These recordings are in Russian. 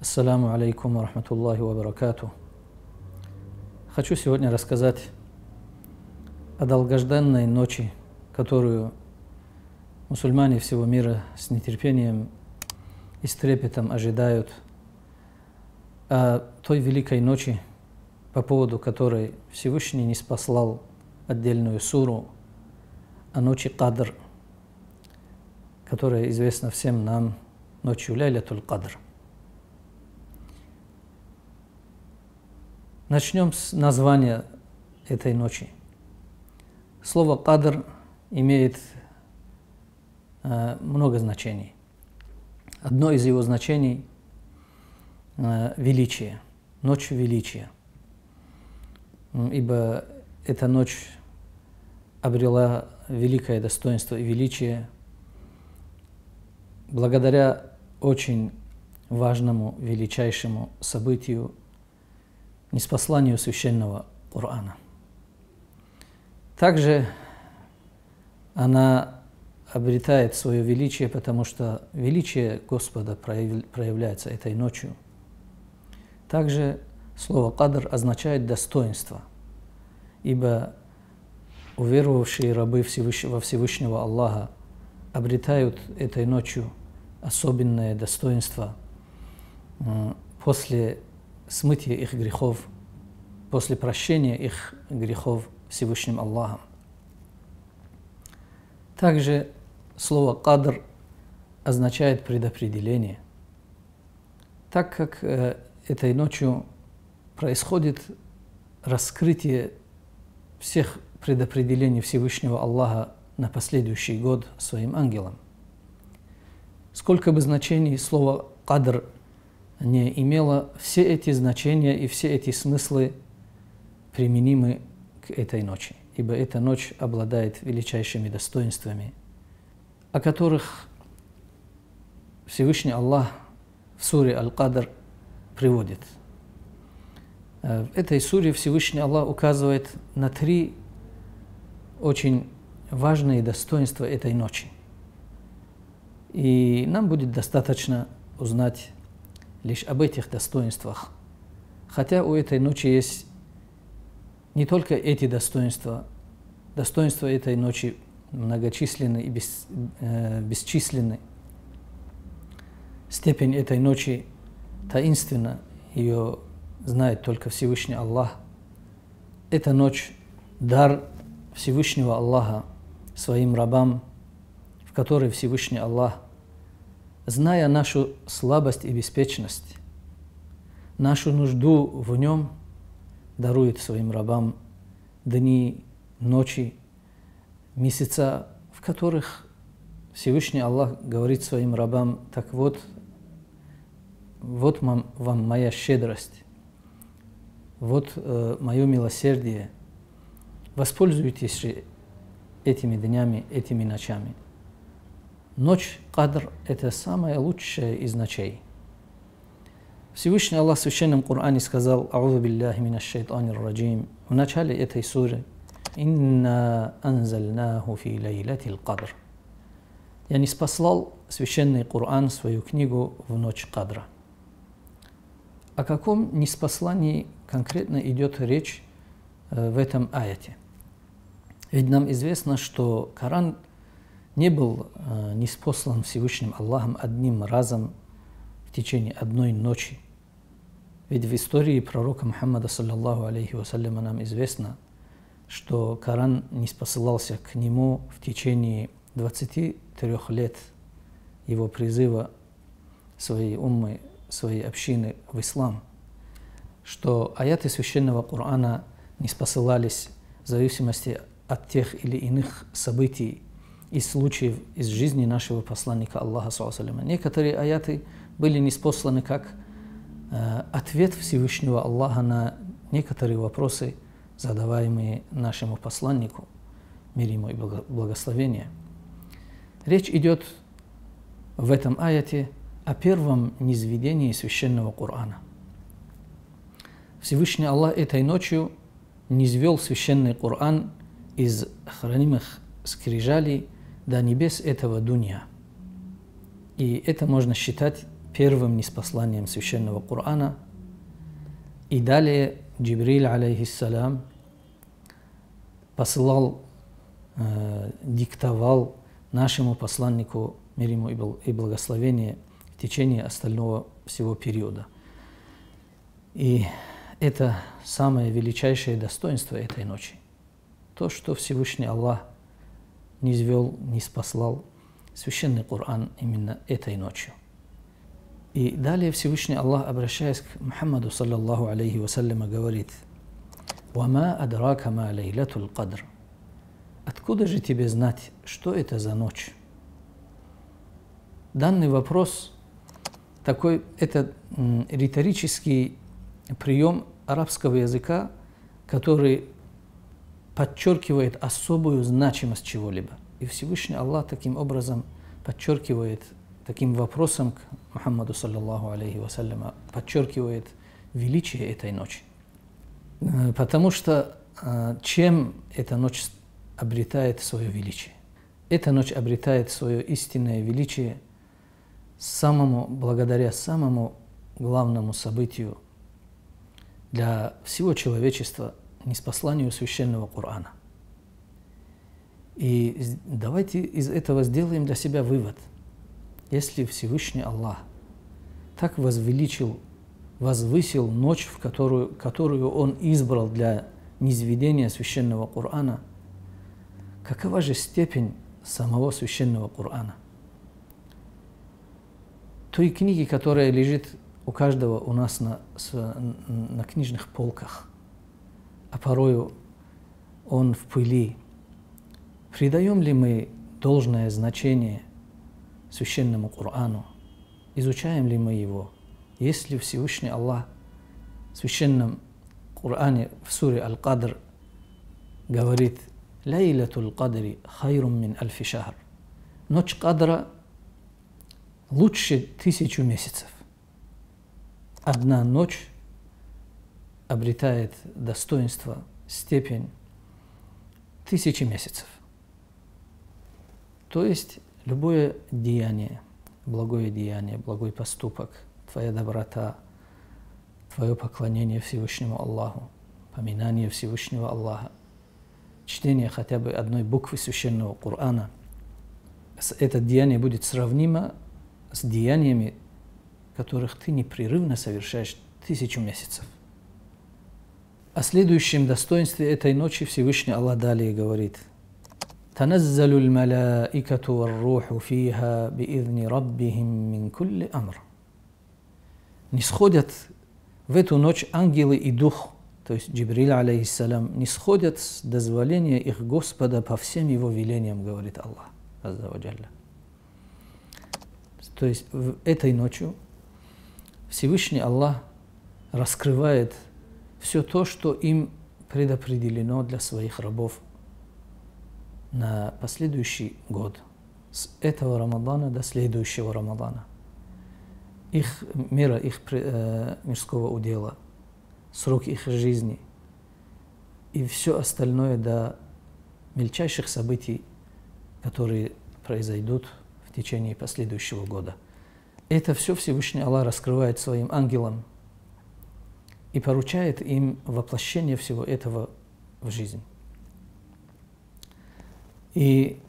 Ассаламу алейкум ва рахматуллахи ва баракату. Хочу сегодня рассказать о долгожданной ночи, которую мусульмане всего мира с нетерпением и с трепетом ожидают, о той великой ночи, по поводу которой Всевышний не спаслал отдельную суру, о ночи Кадр, которая известна всем нам ночью Ляйлятуль Кадр – Начнем с названия этой ночи. Слово «кадр» имеет э, много значений. Одно из его значений э, – величие, ночь величия. Ибо эта ночь обрела великое достоинство и величие благодаря очень важному, величайшему событию – неспосланию священного Корана. Также она обретает свое величие, потому что величие Господа проявляется этой ночью. Также слово «кадр» означает «достоинство», ибо уверовавшие рабы во Всевышнего Аллаха обретают этой ночью особенное достоинство после смытия их грехов, после прощения их грехов Всевышним Аллахом. Также слово «кадр» означает предопределение. Так как э, этой ночью происходит раскрытие всех предопределений Всевышнего Аллаха на последующий год своим ангелам. Сколько бы значений слово «кадр» не имело, все эти значения и все эти смыслы применимы к этой ночи, ибо эта ночь обладает величайшими достоинствами, о которых Всевышний Аллах в суре Аль-Кадр приводит. Э, в этой суре Всевышний Аллах указывает на три очень важные достоинства этой ночи. И нам будет достаточно узнать лишь об этих достоинствах. Хотя у этой ночи есть не только эти достоинства, достоинства этой ночи многочисленны и бес, э, бесчисленны. Степень этой ночи таинственна, ее знает только Всевышний Аллах. Эта ночь – дар Всевышнего Аллаха своим рабам, в которой Всевышний Аллах – зная нашу слабость и беспечность, нашу нужду в нем, дарует своим рабам дни, ночи, месяца, в которых Всевышний Аллах говорит своим рабам, так вот, вот вам, моя щедрость, вот э, мое милосердие, воспользуйтесь этими днями, этими ночами. Ночь Кадр – это самая лучшая из ночей. Всевышний Аллах в Священном Коране сказал «Аузу билляхи минаш шайтанир раджим» в начале этой суры «Инна анзальнаху фи лейлатил Кадр». Я не спаслал Священный Коран, свою книгу, в ночь Кадра. О каком неспослании конкретно идет речь э, в этом аяте? Ведь нам известно, что Коран – не был э, неспослан Всевышним Аллахом одним разом в течение одной ночи. Ведь в истории пророка Мухаммада, саллаллаху алейхи вассаляма, нам известно, что Коран не спосылался к нему в течение 23 лет его призыва своей уммы, своей общины в ислам, что аяты священного Корана не спосылались в зависимости от тех или иных событий, из случаев из жизни нашего посланника Аллаха. Некоторые аяты были неспосланы как э, ответ Всевышнего Аллаха на некоторые вопросы, задаваемые нашему посланнику, мир ему и благословение. Речь идет в этом аяте о первом низведении священного Корана. Всевышний Аллах этой ночью низвел священный Коран из хранимых скрижалей до небес этого дунья. И это можно считать первым неспосланием священного Корана. И далее Джибриль, алейхиссалям, посылал, э, диктовал нашему посланнику мир ему и благословение в течение остального всего периода. И это самое величайшее достоинство этой ночи. То, что Всевышний Аллах не извел, не спаслал священный Коран именно этой ночью. И далее Всевышний Аллах, обращаясь к Мухаммаду, саллаллаху алейхи вассаляма, говорит, «Вама адрака ма лейлатул кадр». Откуда же тебе знать, что это за ночь? Данный вопрос такой, это риторический прием арабского языка, который подчеркивает особую значимость чего-либо. И Всевышний Аллах таким образом подчеркивает таким вопросом к Мухаммаду, саллаллаху алейхи вассаляма, подчеркивает величие этой ночи. Э, потому что э, чем эта ночь обретает свое величие? Эта ночь обретает свое истинное величие самому, благодаря самому главному событию для всего человечества, неспосланию священного Корана. И давайте из этого сделаем для себя вывод – если Всевышний Аллах так возвеличил, возвысил ночь, в которую, которую Он избрал для низведения священного Корана, какова же степень самого священного Корана? Той книги, которая лежит у каждого у нас на, на книжных полках, а порою он в пыли. Придаем ли мы должное значение священному Корану, изучаем ли мы его, есть ли Всевышний Аллах в священном Коране в суре Аль-Кадр говорит «Лейлатул Кадри хайрум мин альфи шахр». Ночь Кадра лучше тысячу месяцев. Одна ночь обретает достоинство, степень тысячи месяцев. То есть Любое деяние, благое деяние, благой поступок, твоя доброта, твое поклонение Всевышнему Аллаху, поминание Всевышнего Аллаха, чтение хотя бы одной буквы священного Корана, это деяние будет сравнимо с деяниями, которых ты непрерывно совершаешь тысячу месяцев. О следующем достоинстве этой ночи Всевышний Аллах далее говорит – تنزل الملائكة والروح فيها بإذن ربهم من كل أمر Не сходят в эту ночь ангелы и дух, то есть Джибриль, алейхиссалям, не сходят с дозволения их Господа по всем его велениям, говорит Аллах. То есть в этой ночью Всевышний Аллах раскрывает все то, что им предопределено для своих рабов на последующий год, с этого Рамадана до следующего Рамадана. Их мира, их э, мирского удела, срок их жизни и все остальное до мельчайших событий, которые произойдут в течение последующего года. Это все Всевышний Аллах раскрывает своим ангелам и поручает им воплощение всего этого в жизнь. И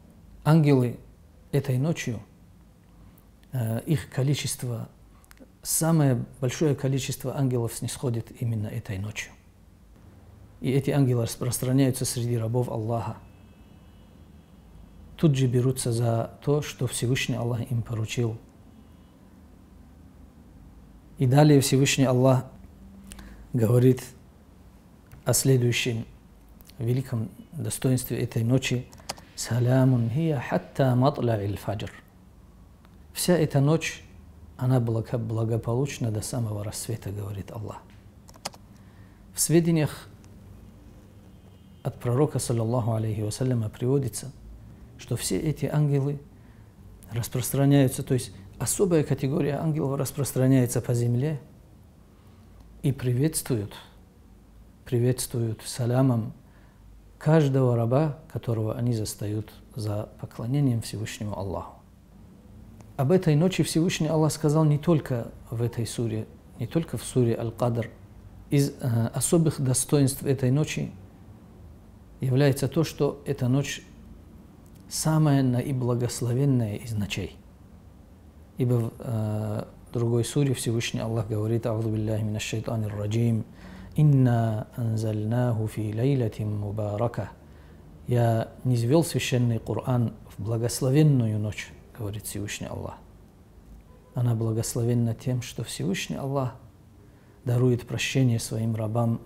ангелы этой ночью, э, их количество, самое большое количество ангелов снисходит именно этой ночью. И эти ангелы распространяются среди рабов Аллаха. Тут же берутся за то, что Всевышний Аллах им поручил. И далее Всевышний Аллах говорит о следующем великом достоинстве этой ночи – Салямун хия хатта матла фаджр. Вся эта ночь, она была благополучна до самого рассвета, говорит Аллах. В сведениях от пророка, саллаллаху алейхи вассаляма, приводится, что все эти ангелы распространяются, то есть особая категория ангелов распространяется по земле и приветствуют, приветствуют салямом каждого раба, которого они застают за поклонением Всевышнему Аллаху. об этой ночи Всевышний Аллах сказал не только в этой суре, не только в суре Аль-Кадр. Из э, особых достоинств этой ночи является то, что эта ночь самая наиблагословенная из ночей. Ибо э, другой суре Всевышний Аллах говорит «А'уду биллахи минаш шайтанир раджим» «Инна анзальнаху фи лейлатим мубарака» «Я низвел священный Коран в благословенную ночь», говорит Всевышний Аллах. Она благословенна тем, что Всевышний Аллах дарует прощение своим рабам,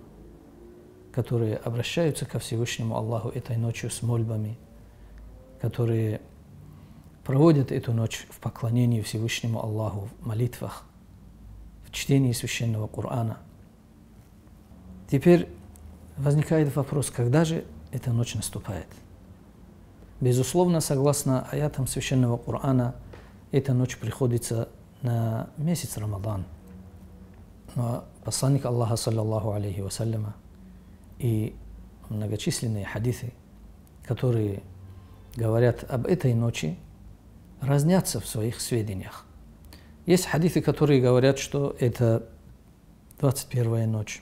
которые обращаются ко Всевышнему Аллаху этой ночью с мольбами, которые проводят эту ночь в поклонении Всевышнему Аллаху, в молитвах, в чтении священного Корана. Теперь возникает вопрос, когда же эта ночь наступает? Безусловно, согласно аятам священного Корана, эта ночь приходится на месяц Рамадан. Но посланник Аллаха, саллаллаху алейхи вассаляма, и многочисленные хадисы, которые говорят об этой ночи, разнятся в своих сведениях. Есть хадисы, которые говорят, что это 21 ночь.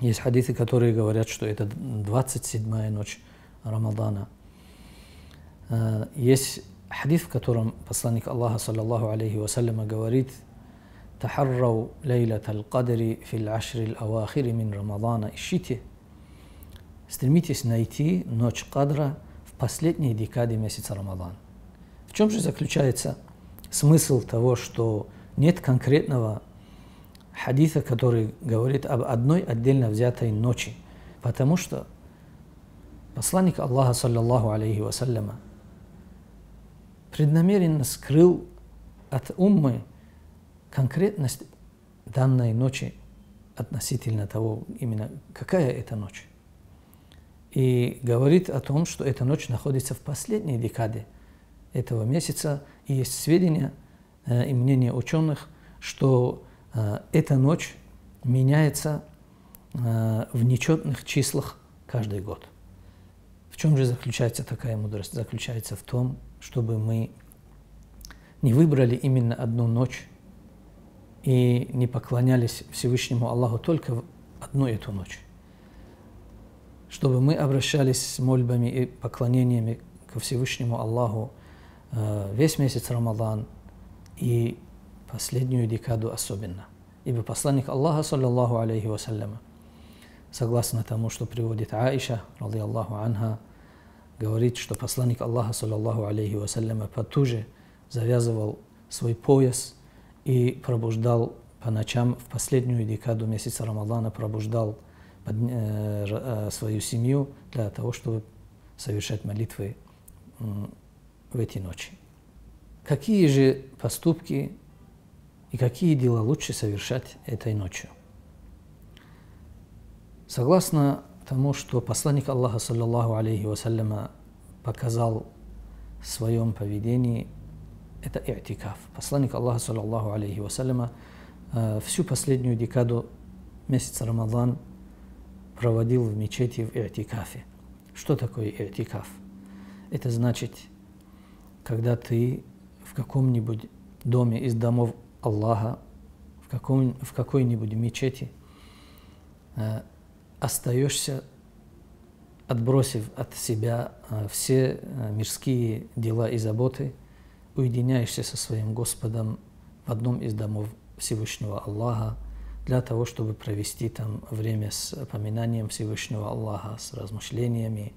Есть хадисы, которые говорят, что это 27 ночь Рамадана. Э, есть хадис, в котором посланник Аллаха, саллаллаху алейхи вассаляма, говорит «Тахаррау лейлат аль-кадри фил ашри ал-авахири мин Рамадана». Ищите, стремитесь найти ночь кадра в последней декаде месяца Рамадан чем же заключается смысл того, что нет конкретного хадиса, который говорит об одной отдельно взятой ночи? Потому что посланник Аллаха, саллаллаху алейхи вассаляма, преднамеренно скрыл от уммы конкретность данной ночи относительно того, именно какая это ночь. И говорит о том, что эта ночь находится в последней декаде – этого месяца. И есть сведения э, и мнения ученых, что э, эта ночь меняется э, в нечетных числах каждый год. В чем же заключается такая мудрость? Заключается в том, чтобы мы не выбрали именно одну ночь и не поклонялись Всевышнему Аллаху только в одну эту ночь. Чтобы мы обращались с мольбами и поклонениями ко Всевышнему Аллаху весь месяц Рамадан и последнюю декаду особенно. Ибо посланник Аллаха, саллаллаху алейхи вассаляма, согласно тому, что приводит Аиша, ради Аллаху анха, говорит, что посланник Аллаха, саллаллаху алейхи вассаляма, потуже завязывал свой пояс и пробуждал по ночам в последнюю декаду месяца Рамадана, пробуждал э, э, свою семью для того, чтобы совершать молитвы в эти ночи. Какие же поступки и какие дела лучше совершать этой ночью? Согласно тому, что посланник Аллаха, саллаллаху алейхи вассаляма, показал в своем поведении, это и'тикаф. Посланник Аллаха, саллаллаху алейхи вассаляма, э, всю последнюю декаду месяца Рамадан проводил в мечети в и'тикафе. Что такое и'тикаф? Это значит когда ты в каком-нибудь доме из домов Аллаха, в, каком, в какой-нибудь мечети, э, остаешься, отбросив от себя э, все э, мирские дела и заботы, уединяешься со своим Господом в одном из домов Всевышнего Аллаха, для того, чтобы провести там время с поминанием Всевышнего Аллаха, с размышлениями,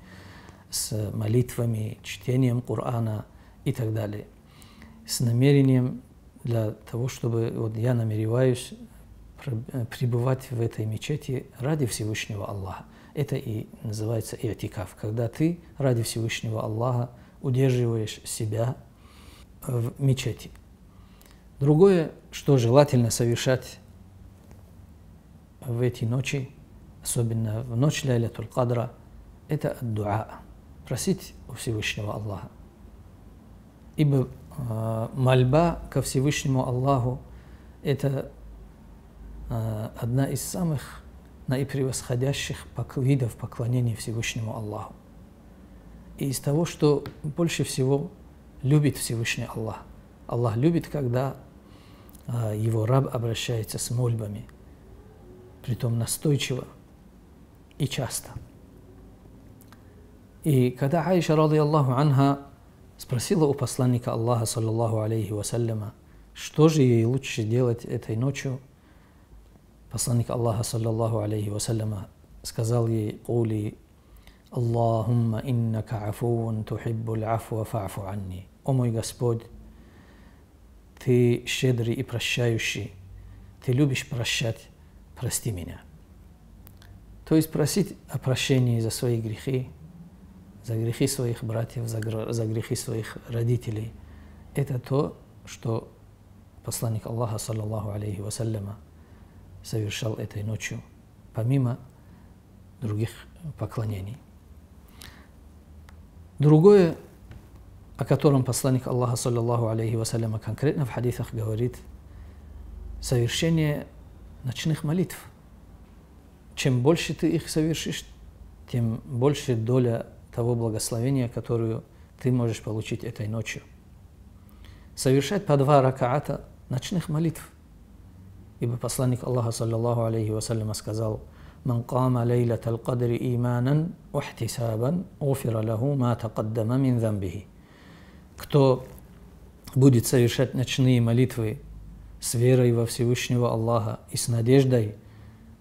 с молитвами, чтением Корана – и так далее. С намерением для того, чтобы вот я намереваюсь пребывать в этой мечети ради Всевышнего Аллаха. Это и называется иатикаф, когда ты ради Всевышнего Аллаха удерживаешь себя в мечети. Другое, что желательно совершать в эти ночи, особенно в ночь Ляйлятуль Кадра, это дуа, просить у Всевышнего Аллаха. Ибо э, мольба ко Всевышнему Аллаху – это э, одна из самых наипревосходящих видов поклонения Всевышнему Аллаху. И из того, что больше всего любит Всевышний Аллах, Аллах любит, когда а, его раб обращается с мольбами, притом настойчиво и часто. И когда Аиша, рады Аллаху анха, спросила у посланника Аллаха, саллаллаху алейхи вассаляма, что же ей лучше делать этой ночью, посланник Аллаха, саллаллаху алейхи вассаляма, сказал ей, «Кули, Аллахумма иннака афуун тухиббуль афуа фа'фу анни». О мой Господь, Ты щедрый и прощающий, Ты любишь прощать, прости меня. То есть просить о прощении за свои грехи, за грехи своих братьев, за, за грехи своих родителей. Это то, что посланник Аллаха, саллаллаху алейхи вассаляма, совершал этой ночью, помимо других поклонений. Другое, о котором посланник Аллаха, саллаллаху алейхи вассаляма, конкретно в хадисах говорит, совершение ночных молитв. Чем больше ты их совершишь, тем больше доля того благословения, которую ты можешь получить этой ночью. Совершать по два ракаата ночных молитв. Ибо посланник Аллаха, саллиллаху алейхи вассаляма, сказал, «Ман кама лейлата аль-кадри иманан ухтисабан уфира лаху ма такаддама мин замбихи». Кто будет совершать ночные молитвы с верой во Всевышнего Аллаха и с надеждой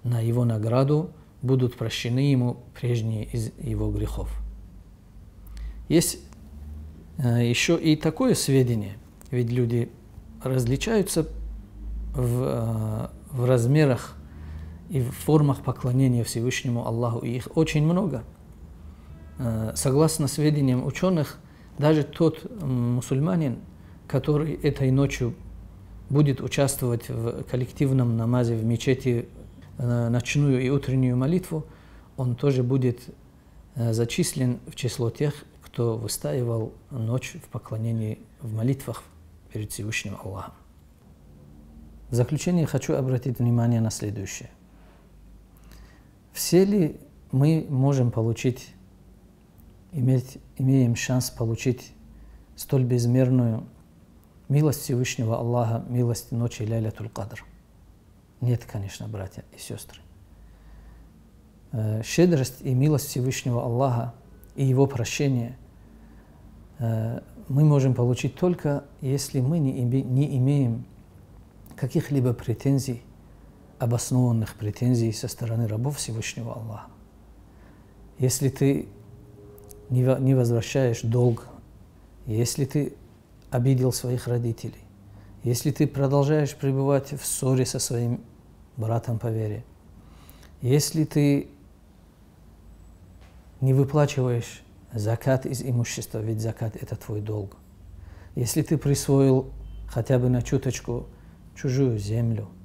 на его награду, будут прощены ему прежние из его грехов. Есть э, еще и такое сведение, ведь люди различаются в, э, в размерах и в формах поклонения Всевышнему Аллаху. И их очень много. Э, согласно сведениям ученых, даже тот мусульманин, который этой ночью будет участвовать в коллективном намазе в мечети ночную и утреннюю молитву, он тоже будет зачислен в число тех, кто выстаивал ночь в поклонении, в молитвах перед Всевышним Аллахом. В заключение хочу обратить внимание на следующее. Все ли мы можем получить, иметь, имеем шанс получить столь безмерную милость Всевышнего Аллаха, милость ночи Ляйлятуль Кадр? Нет, конечно, братья и сестры. Э, щедрость и милость Всевышнего Аллаха и Его прощение мы можем получить только, если мы не, не имеем каких-либо претензий обоснованных претензий со стороны рабов Всевышнего Аллаха. Если ты не возвращаешь долг, если ты обидел своих родителей, если ты продолжаешь пребывать в ссоре со своим братом по вере, если ты не выплачиваешь закат из имущества, ведь закат – это твой долг. Если ты присвоил хотя бы на чуточку чужую землю –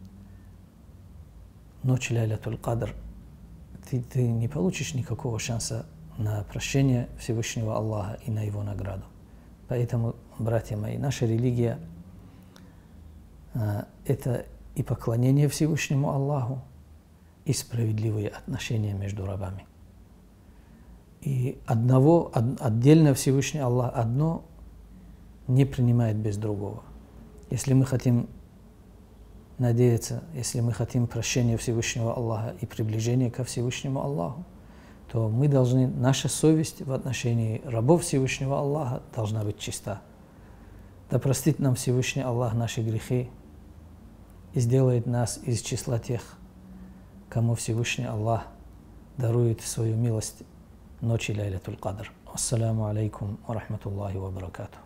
ночь Ляйлятуль Кадр, ты, ты не получишь никакого шанса на прощение Всевышнего Аллаха и на его награду. Поэтому, братья мои, наша религия э, это и поклонение Всевышнему Аллаху, и справедливые отношения между рабами. И одного, од, отдельно Всевышний Аллах одно не принимает без другого. Если мы хотим надеяться, если мы хотим прощения Всевышнего Аллаха и приближения ко Всевышнему Аллаху, то мы должны, наша совесть в отношении рабов Всевышнего Аллаха должна быть чиста. Да простит нам Всевышний Аллах наши грехи и сделает нас из числа тех, кому Всевышний Аллах дарует свою милость ночи Ляйлятуль Кадр. Ассаламу алейкум ва рахматуллахи ва баракатуh.